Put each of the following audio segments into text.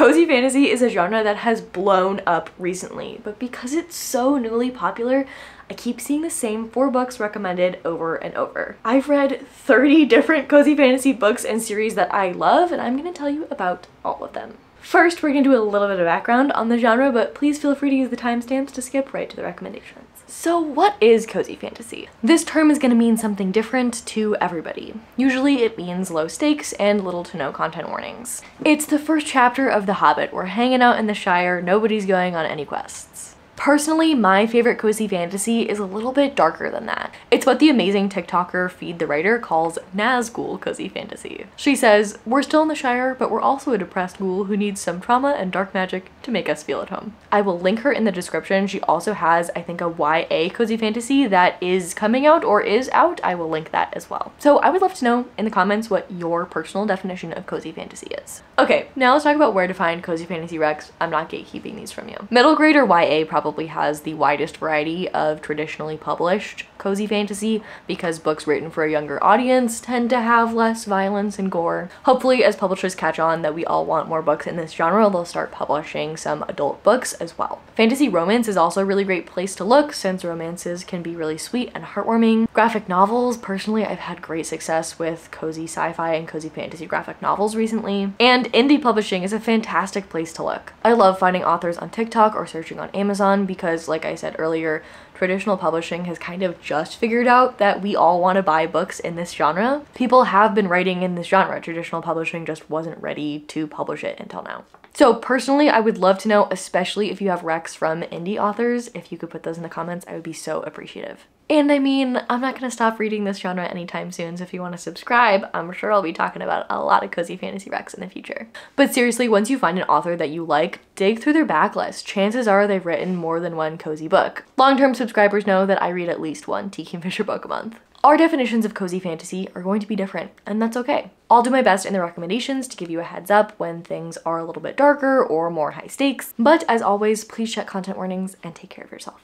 Cozy fantasy is a genre that has blown up recently, but because it's so newly popular, I keep seeing the same four books recommended over and over. I've read 30 different cozy fantasy books and series that I love, and I'm gonna tell you about all of them. First, we're gonna do a little bit of background on the genre, but please feel free to use the timestamps to skip right to the recommendations. So what is cozy fantasy? This term is going to mean something different to everybody. Usually it means low stakes and little to no content warnings. It's the first chapter of The Hobbit. We're hanging out in the Shire, nobody's going on any quests. Personally, my favorite cozy fantasy is a little bit darker than that. It's what the amazing TikToker Feed the Writer calls Nazgul cozy fantasy. She says, we're still in the Shire, but we're also a depressed ghoul who needs some trauma and dark magic to make us feel at home. I will link her in the description. She also has, I think, a YA cozy fantasy that is coming out or is out. I will link that as well. So I would love to know in the comments what your personal definition of cozy fantasy is. Okay, now let's talk about where to find cozy fantasy recs. I'm not gatekeeping these from you. Middle grade or YA probably probably has the widest variety of traditionally published cozy fantasy because books written for a younger audience tend to have less violence and gore. Hopefully as publishers catch on that we all want more books in this genre, they'll start publishing some adult books as well. Fantasy romance is also a really great place to look since romances can be really sweet and heartwarming. Graphic novels, personally I've had great success with cozy sci-fi and cozy fantasy graphic novels recently. And indie publishing is a fantastic place to look. I love finding authors on TikTok or searching on Amazon because like I said earlier, traditional publishing has kind of just figured out that we all want to buy books in this genre. People have been writing in this genre. Traditional publishing just wasn't ready to publish it until now. So personally, I would love to know, especially if you have recs from indie authors, if you could put those in the comments, I would be so appreciative. And I mean, I'm not gonna stop reading this genre anytime soon, so if you wanna subscribe, I'm sure I'll be talking about a lot of cozy fantasy recs in the future. But seriously, once you find an author that you like, dig through their backlist. Chances are they've written more than one cozy book. Long-term subscribers know that I read at least one T. Kingfisher book a month. Our definitions of cozy fantasy are going to be different, and that's okay. I'll do my best in the recommendations to give you a heads up when things are a little bit darker or more high stakes, but as always, please check content warnings and take care of yourself.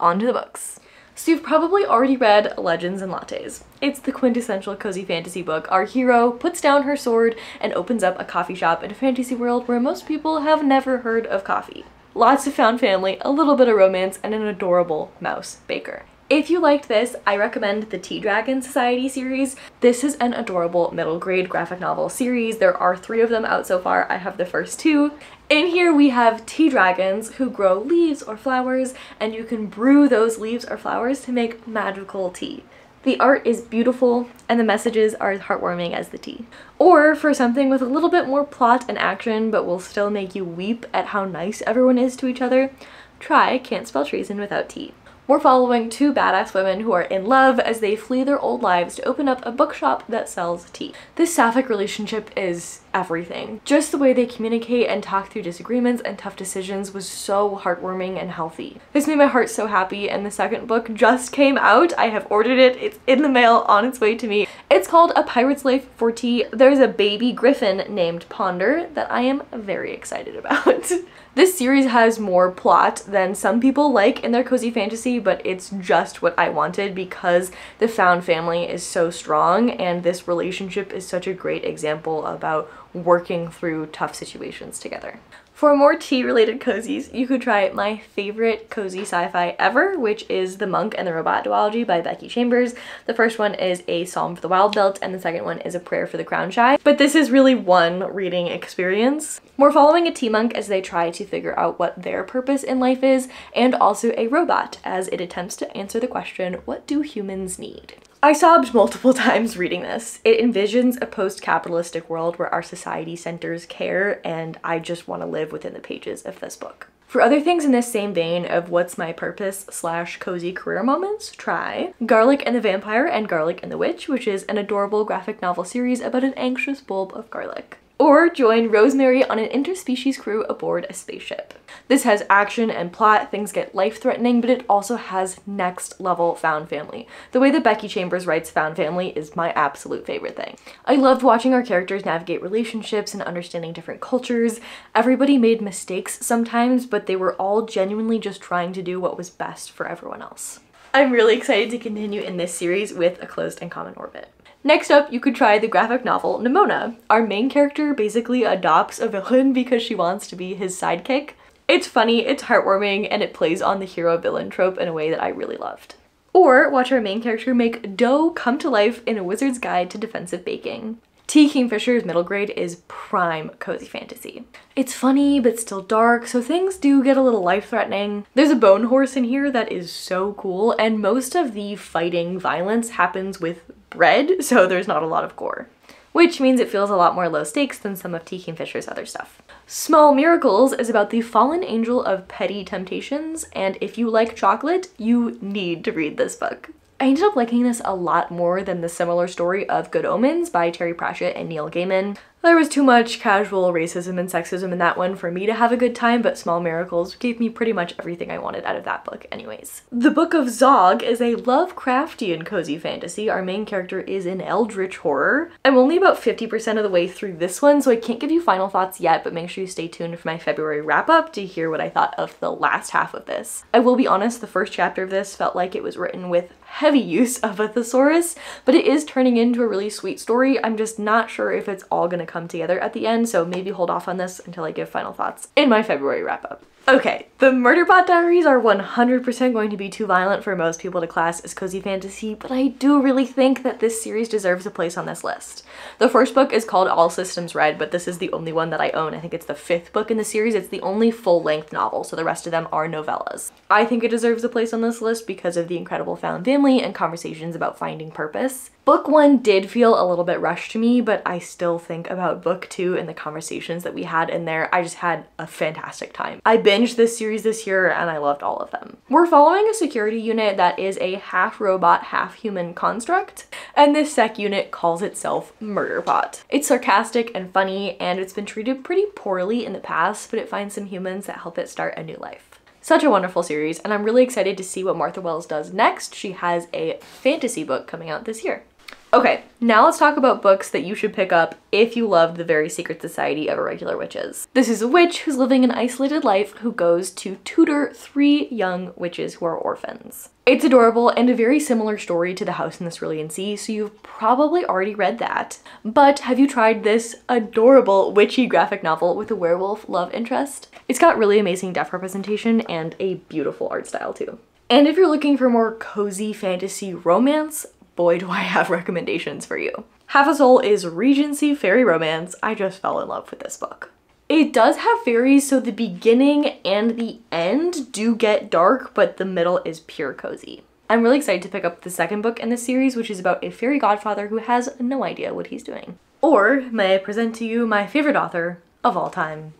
On to the books. So you've probably already read Legends and Lattes. It's the quintessential cozy fantasy book. Our hero puts down her sword and opens up a coffee shop in a fantasy world where most people have never heard of coffee. Lots of found family, a little bit of romance, and an adorable mouse baker. If you liked this, I recommend the Tea Dragon Society series. This is an adorable middle grade graphic novel series. There are three of them out so far. I have the first two. In here we have tea dragons who grow leaves or flowers and you can brew those leaves or flowers to make magical tea. The art is beautiful and the messages are as heartwarming as the tea. Or for something with a little bit more plot and action but will still make you weep at how nice everyone is to each other, try Can't Spell Treason Without Tea. We're following two badass women who are in love as they flee their old lives to open up a bookshop that sells tea. This sapphic relationship is everything. Just the way they communicate and talk through disagreements and tough decisions was so heartwarming and healthy. This made my heart so happy and the second book just came out. I have ordered it. It's in the mail on its way to me. It's called A Pirate's Life for Tea. There's a baby griffin named Ponder that I am very excited about. This series has more plot than some people like in their cozy fantasy, but it's just what I wanted because the found family is so strong and this relationship is such a great example about working through tough situations together. For more tea related cozies, you could try my favorite cozy sci-fi ever, which is The Monk and the Robot Duology by Becky Chambers. The first one is A Psalm for the Wild-Built and the second one is A Prayer for the Crown Shy. But this is really one reading experience. We're following a tea monk as they try to figure out what their purpose in life is and also a robot as it attempts to answer the question, what do humans need? I sobbed multiple times reading this. It envisions a post-capitalistic world where our society centers care and I just want to live within the pages of this book. For other things in this same vein of what's my purpose slash cozy career moments, try Garlic and the Vampire and Garlic and the Witch, which is an adorable graphic novel series about an anxious bulb of garlic or join Rosemary on an interspecies crew aboard a spaceship. This has action and plot, things get life-threatening, but it also has next level found family. The way that Becky Chambers writes found family is my absolute favorite thing. I loved watching our characters navigate relationships and understanding different cultures. Everybody made mistakes sometimes, but they were all genuinely just trying to do what was best for everyone else. I'm really excited to continue in this series with A Closed and Common Orbit. Next up, you could try the graphic novel Nimona. Our main character basically adopts a villain because she wants to be his sidekick. It's funny, it's heartwarming, and it plays on the hero villain trope in a way that I really loved. Or watch our main character make dough come to life in A Wizard's Guide to Defensive Baking. T. Kingfisher's middle grade is prime cozy fantasy. It's funny, but still dark, so things do get a little life-threatening. There's a bone horse in here that is so cool, and most of the fighting violence happens with bread, so there's not a lot of gore. Which means it feels a lot more low stakes than some of T. Kingfisher's other stuff. Small Miracles is about the fallen angel of petty temptations, and if you like chocolate, you need to read this book. I ended up liking this a lot more than the similar story of Good Omens by Terry Pratchett and Neil Gaiman. There was too much casual racism and sexism in that one for me to have a good time, but Small Miracles gave me pretty much everything I wanted out of that book anyways. The Book of Zog is a Lovecraftian cozy fantasy. Our main character is an eldritch horror. I'm only about 50% of the way through this one, so I can't give you final thoughts yet, but make sure you stay tuned for my February wrap up to hear what I thought of the last half of this. I will be honest, the first chapter of this felt like it was written with heavy use of a thesaurus, but it is turning into a really sweet story. I'm just not sure if it's all gonna come together at the end, so maybe hold off on this until I give final thoughts in my February wrap up. Okay, the Murderbot Diaries are 100% going to be too violent for most people to class as cozy fantasy, but I do really think that this series deserves a place on this list. The first book is called All Systems Red, but this is the only one that I own. I think it's the fifth book in the series. It's the only full-length novel, so the rest of them are novellas. I think it deserves a place on this list because of the incredible found family and conversations about finding purpose. Book one did feel a little bit rushed to me, but I still think about book two and the conversations that we had in there. I just had a fantastic time. I binged this series this year and I loved all of them. We're following a security unit that is a half robot, half human construct, and this sec unit calls itself Murderbot. It's sarcastic and funny, and it's been treated pretty poorly in the past, but it finds some humans that help it start a new life. Such a wonderful series, and I'm really excited to see what Martha Wells does next. She has a fantasy book coming out this year. Okay, now let's talk about books that you should pick up if you love The Very Secret Society of Irregular Witches. This is a witch who's living an isolated life who goes to tutor three young witches who are orphans. It's adorable and a very similar story to The House in the Cerulean Sea, so you've probably already read that. But have you tried this adorable witchy graphic novel with a werewolf love interest? It's got really amazing deaf representation and a beautiful art style too. And if you're looking for more cozy fantasy romance, boy do I have recommendations for you. Half a Soul is Regency fairy romance. I just fell in love with this book. It does have fairies, so the beginning and the end do get dark, but the middle is pure cozy. I'm really excited to pick up the second book in the series, which is about a fairy godfather who has no idea what he's doing. Or may I present to you my favorite author of all time,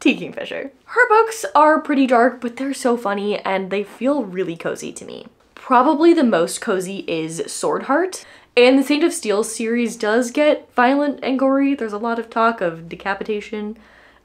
T. Kingfisher. Her books are pretty dark, but they're so funny and they feel really cozy to me. Probably the most cozy is Swordheart. And the Saint of Steel series does get violent and gory. There's a lot of talk of decapitation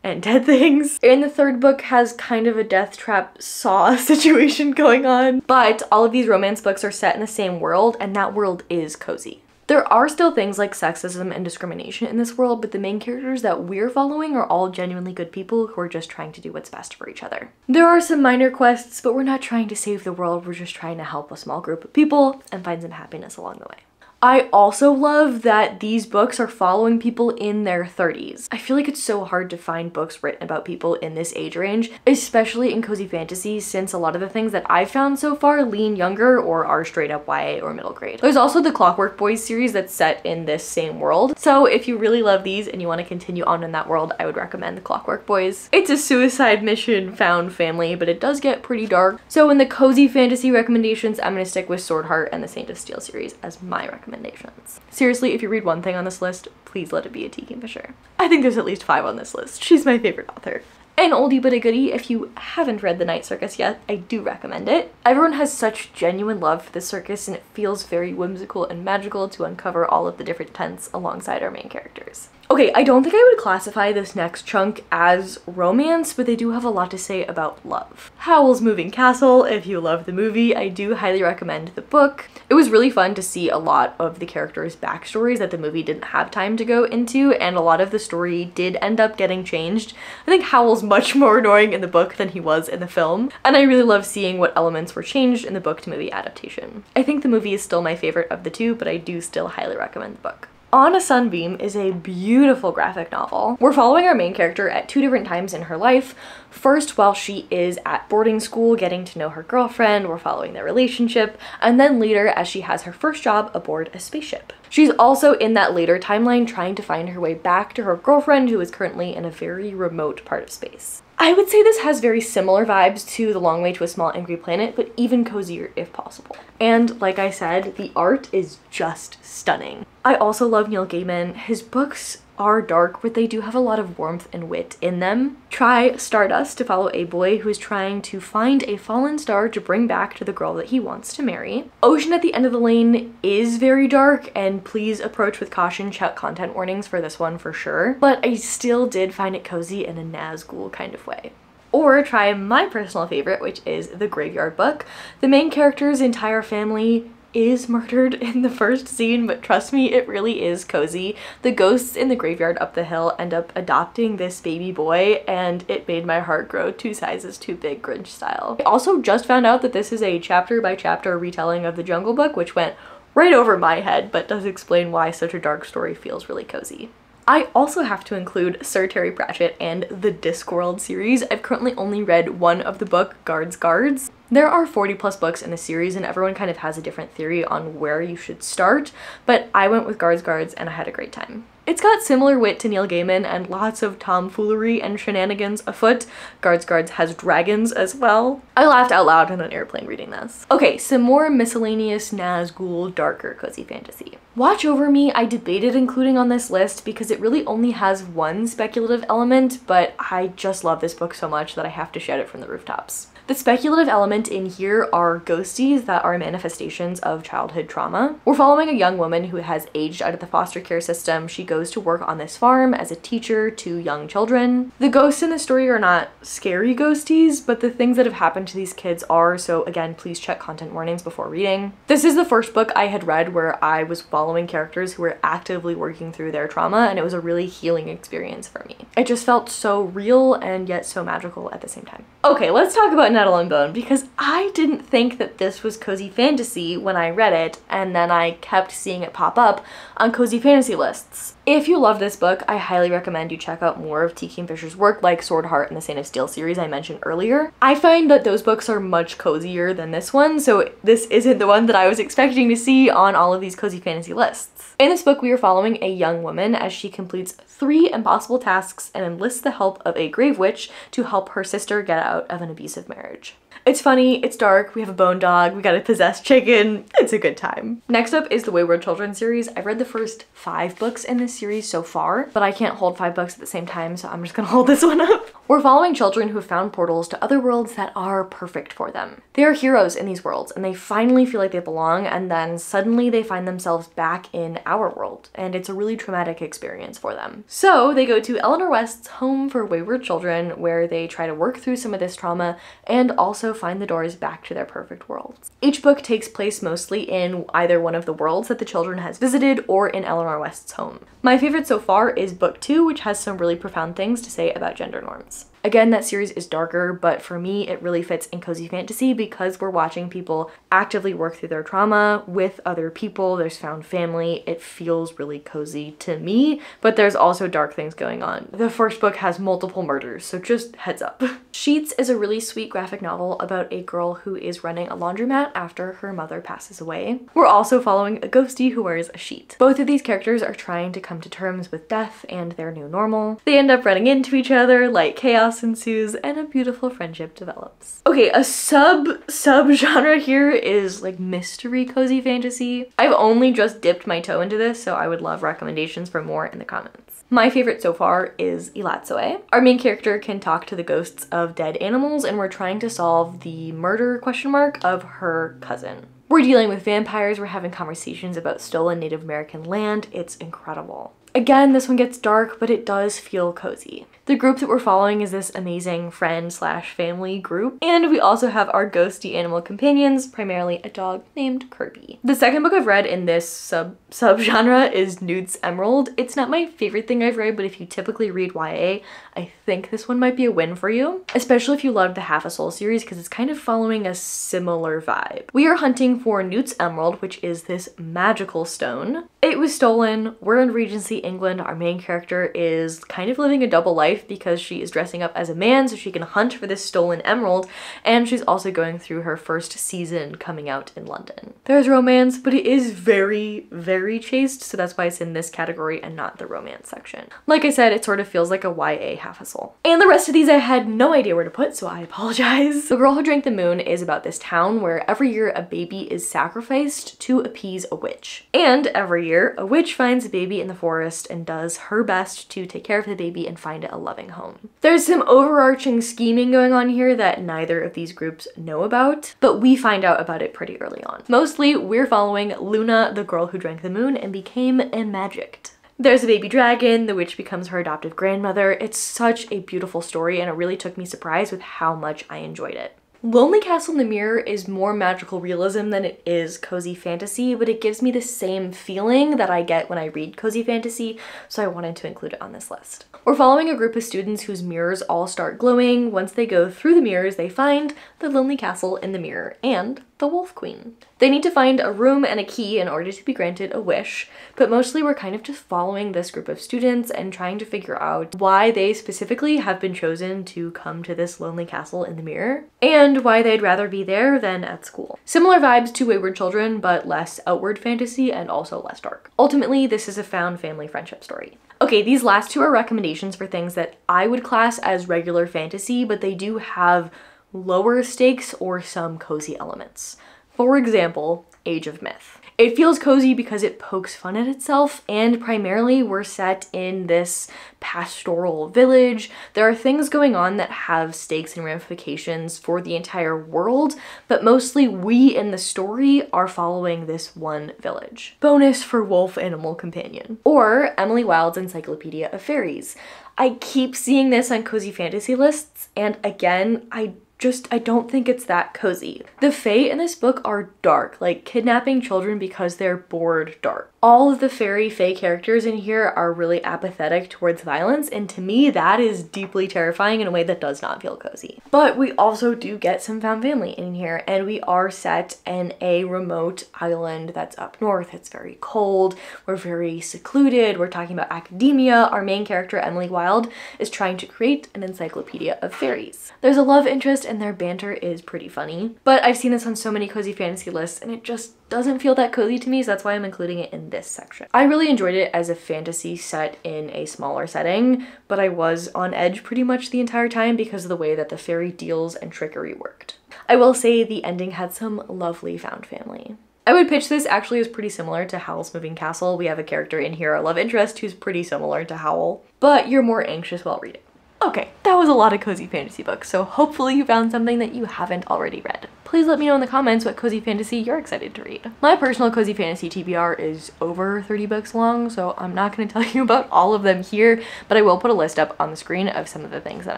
and dead things. And the third book has kind of a death trap saw situation going on. But all of these romance books are set in the same world and that world is cozy. There are still things like sexism and discrimination in this world, but the main characters that we're following are all genuinely good people who are just trying to do what's best for each other. There are some minor quests, but we're not trying to save the world, we're just trying to help a small group of people and find some happiness along the way. I also love that these books are following people in their 30s. I feel like it's so hard to find books written about people in this age range, especially in cozy fantasy since a lot of the things that I've found so far lean younger or are straight up YA or middle grade. There's also the Clockwork Boys series that's set in this same world. So if you really love these and you want to continue on in that world, I would recommend the Clockwork Boys. It's a suicide mission found family, but it does get pretty dark. So in the cozy fantasy recommendations, I'm going to stick with Swordheart and the Saint of Steel series as my recommendation recommendations. Seriously, if you read one thing on this list, please let it be a a T. Kingfisher. I think there's at least five on this list. She's my favorite author. An oldie but a goodie, if you haven't read The Night Circus yet, I do recommend it. Everyone has such genuine love for the circus and it feels very whimsical and magical to uncover all of the different tents alongside our main characters. Okay, I don't think I would classify this next chunk as romance, but they do have a lot to say about love. Howl's Moving Castle, if you love the movie, I do highly recommend the book. It was really fun to see a lot of the characters' backstories that the movie didn't have time to go into, and a lot of the story did end up getting changed. I think Howl's much more annoying in the book than he was in the film, and I really love seeing what elements were changed in the book to movie adaptation. I think the movie is still my favorite of the two, but I do still highly recommend the book. On a Sunbeam is a beautiful graphic novel. We're following our main character at two different times in her life. First, while she is at boarding school getting to know her girlfriend, we're following their relationship, and then later as she has her first job aboard a spaceship. She's also in that later timeline trying to find her way back to her girlfriend who is currently in a very remote part of space. I would say this has very similar vibes to The Long Way to a Small Angry Planet, but even cozier if possible. And like I said, the art is just stunning. I also love Neil Gaiman. His books are dark, but they do have a lot of warmth and wit in them. Try Stardust to follow a boy who is trying to find a fallen star to bring back to the girl that he wants to marry. Ocean at the End of the Lane is very dark, and please approach with caution, check content warnings for this one for sure, but I still did find it cozy in a Nazgul kind of way or try my personal favorite, which is The Graveyard Book. The main character's entire family is murdered in the first scene, but trust me, it really is cozy. The ghosts in the graveyard up the hill end up adopting this baby boy, and it made my heart grow two sizes too big, Grinch style. I also just found out that this is a chapter by chapter retelling of the Jungle Book, which went right over my head, but does explain why such a dark story feels really cozy. I also have to include Sir Terry Pratchett and the Discworld series. I've currently only read one of the book, Guards Guards. There are 40 plus books in the series and everyone kind of has a different theory on where you should start, but I went with Guards Guards and I had a great time. It's got similar wit to Neil Gaiman and lots of tomfoolery and shenanigans afoot. Guards Guards has dragons as well. I laughed out loud on an airplane reading this. Okay, some more miscellaneous Nazgul darker cozy fantasy. Watch Over Me I debated including on this list because it really only has one speculative element, but I just love this book so much that I have to shout it from the rooftops. The speculative element in here are ghosties that are manifestations of childhood trauma. We're following a young woman who has aged out of the foster care system. She goes to work on this farm as a teacher to young children. The ghosts in the story are not scary ghosties, but the things that have happened to these kids are, so again, please check content warnings before reading. This is the first book I had read where I was following characters who were actively working through their trauma, and it was a really healing experience for me. It just felt so real and yet so magical at the same time. Okay, let's talk about Nettle and Bone because I didn't think that this was cozy fantasy when I read it and then I kept seeing it pop up on cozy fantasy lists. If you love this book, I highly recommend you check out more of T. Kingfisher's work like Swordheart and the Saint of Steel series I mentioned earlier. I find that those books are much cozier than this one, so this isn't the one that I was expecting to see on all of these cozy fantasy lists. In this book, we are following a young woman as she completes three impossible tasks and enlists the help of a grave witch to help her sister get out of an abusive marriage. It's funny, it's dark, we have a bone dog, we got a possessed chicken, it's a good time. Next up is the Wayward Children series. I've read the first five books in this series so far, but I can't hold five books at the same time, so I'm just gonna hold this one up. We're following children who have found portals to other worlds that are perfect for them. They are heroes in these worlds, and they finally feel like they belong, and then suddenly they find themselves back in our world, and it's a really traumatic experience for them. So they go to Eleanor West's Home for Wayward Children, where they try to work through some of this trauma and also find the doors back to their perfect worlds. Each book takes place mostly in either one of the worlds that the children has visited or in Eleanor West's home. My favorite so far is book two, which has some really profound things to say about gender norms. Again, that series is darker, but for me, it really fits in cozy fantasy because we're watching people actively work through their trauma with other people. There's found family. It feels really cozy to me, but there's also dark things going on. The first book has multiple murders, so just heads up. Sheets is a really sweet graphic novel about a girl who is running a laundromat after her mother passes away. We're also following a ghostie who wears a sheet. Both of these characters are trying to come to terms with death and their new normal. They end up running into each other like chaos chaos ensues and a beautiful friendship develops. Okay, a sub sub genre here is like mystery cozy fantasy. I've only just dipped my toe into this, so I would love recommendations for more in the comments. My favorite so far is Elatsoe. Our main character can talk to the ghosts of dead animals and we're trying to solve the murder question mark of her cousin. We're dealing with vampires, we're having conversations about stolen Native American land. It's incredible. Again, this one gets dark, but it does feel cozy. The group that we're following is this amazing friend slash family group, and we also have our ghosty animal companions, primarily a dog named Kirby. The second book I've read in this sub subgenre is Newt's Emerald. It's not my favorite thing I've read, but if you typically read YA, I think this one might be a win for you, especially if you loved the Half a Soul series because it's kind of following a similar vibe. We are hunting for Newt's Emerald, which is this magical stone. It was stolen. We're in Regency, England. Our main character is kind of living a double life because she is dressing up as a man so she can hunt for this stolen emerald and she's also going through her first season coming out in London. There's romance but it is very very chaste so that's why it's in this category and not the romance section. Like I said it sort of feels like a YA half soul. And the rest of these I had no idea where to put so I apologize. The Girl Who Drank the Moon is about this town where every year a baby is sacrificed to appease a witch. And every year a witch finds a baby in the forest and does her best to take care of the baby and find it a loving home. There's some overarching scheming going on here that neither of these groups know about, but we find out about it pretty early on. Mostly, we're following Luna, the girl who drank the moon and became enmagicked. There's a baby dragon, the witch becomes her adoptive grandmother. It's such a beautiful story and it really took me surprise with how much I enjoyed it. Lonely Castle in the Mirror is more magical realism than it is cozy fantasy, but it gives me the same feeling that I get when I read cozy fantasy, so I wanted to include it on this list. We're following a group of students whose mirrors all start glowing. Once they go through the mirrors, they find the Lonely Castle in the Mirror and the Wolf Queen. They need to find a room and a key in order to be granted a wish, but mostly we're kind of just following this group of students and trying to figure out why they specifically have been chosen to come to this lonely castle in the mirror, and why they'd rather be there than at school. Similar vibes to Wayward Children, but less outward fantasy and also less dark. Ultimately, this is a found family friendship story. Okay, these last two are recommendations for things that I would class as regular fantasy, but they do have lower stakes or some cozy elements. For example, Age of Myth. It feels cozy because it pokes fun at itself and primarily we're set in this pastoral village. There are things going on that have stakes and ramifications for the entire world, but mostly we in the story are following this one village. Bonus for Wolf Animal Companion. Or Emily Wilde's Encyclopedia of Fairies. I keep seeing this on cozy fantasy lists and again, I just I don't think it's that cozy. The Fae in this book are dark, like kidnapping children because they're bored dark all of the fairy fae characters in here are really apathetic towards violence and to me that is deeply terrifying in a way that does not feel cozy. But we also do get some found family in here and we are set in a remote island that's up north. It's very cold, we're very secluded, we're talking about academia. Our main character Emily Wilde is trying to create an encyclopedia of fairies. There's a love interest and their banter is pretty funny, but I've seen this on so many cozy fantasy lists and it just doesn't feel that cozy to me so that's why I'm including it in this section. I really enjoyed it as a fantasy set in a smaller setting but I was on edge pretty much the entire time because of the way that the fairy deals and trickery worked. I will say the ending had some lovely found family. I would pitch this actually as pretty similar to Howl's Moving Castle. We have a character in here, a love interest, who's pretty similar to Howl, but you're more anxious while reading. Okay, that was a lot of cozy fantasy books, so hopefully you found something that you haven't already read please let me know in the comments what cozy fantasy you're excited to read. My personal cozy fantasy TBR is over 30 books long, so I'm not going to tell you about all of them here, but I will put a list up on the screen of some of the things that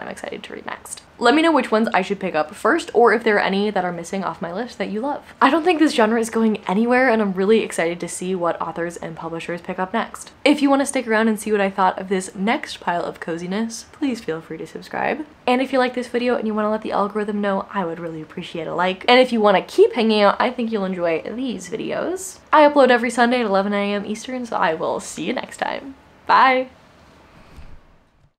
I'm excited to read next. Let me know which ones I should pick up first or if there are any that are missing off my list that you love. I don't think this genre is going anywhere and I'm really excited to see what authors and publishers pick up next. If you want to stick around and see what I thought of this next pile of coziness, please feel free to subscribe. And if you like this video and you want to let the algorithm know, I would really appreciate a like. And if you want to keep hanging out, I think you'll enjoy these videos. I upload every Sunday at 11 a.m. Eastern, so I will see you next time. Bye!